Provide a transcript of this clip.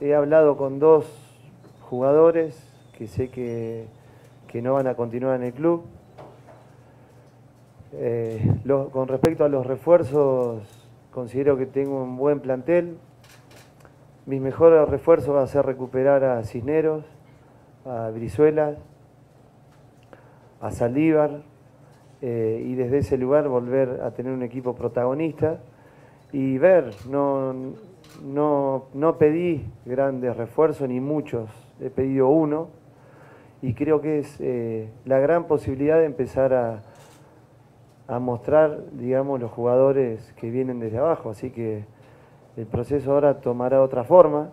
he hablado con dos jugadores que sé que, que no van a continuar en el club. Eh, con respecto a los refuerzos, considero que tengo un buen plantel. Mi mejor refuerzo va a ser recuperar a Cisneros, a Brizuela, a Saldívar eh, y desde ese lugar volver a tener un equipo protagonista y ver, no, no pedí grandes refuerzos ni muchos, he pedido uno y creo que es eh, la gran posibilidad de empezar a, a mostrar, digamos, los jugadores que vienen desde abajo, así que el proceso ahora tomará otra forma.